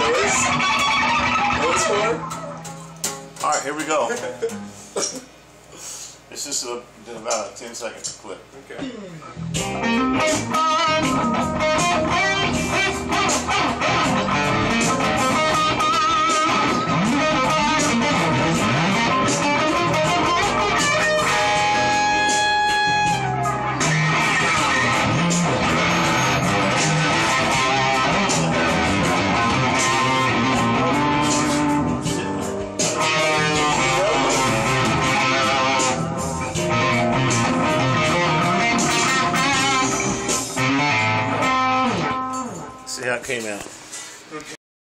Noise? Noise for? All right, here we go. This is a, about a 10 second clip. Okay. See how it came out.